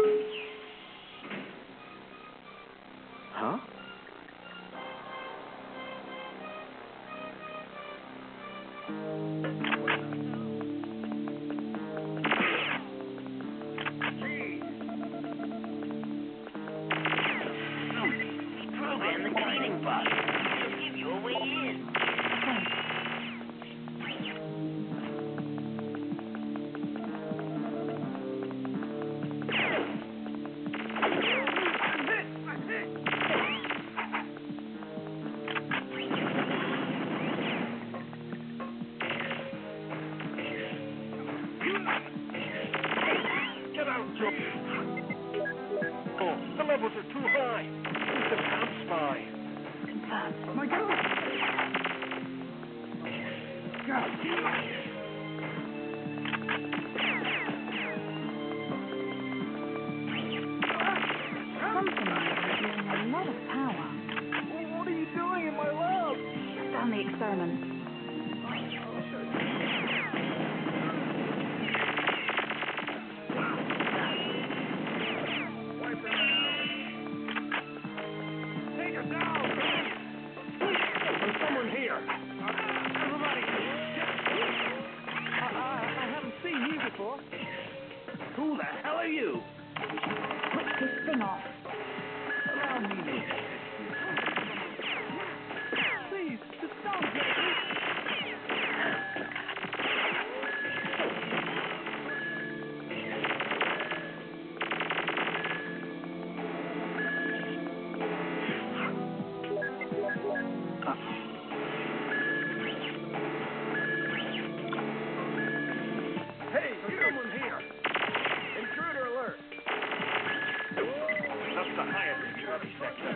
Huh? Program the cleaning bus. So, oh, the levels are too high. The camp spy? My God! God! Something is using a lot of power. What are you doing in my lab? Shut down the experiment. the hell are you? Put this thing off. Allow me to. Please, just don't second.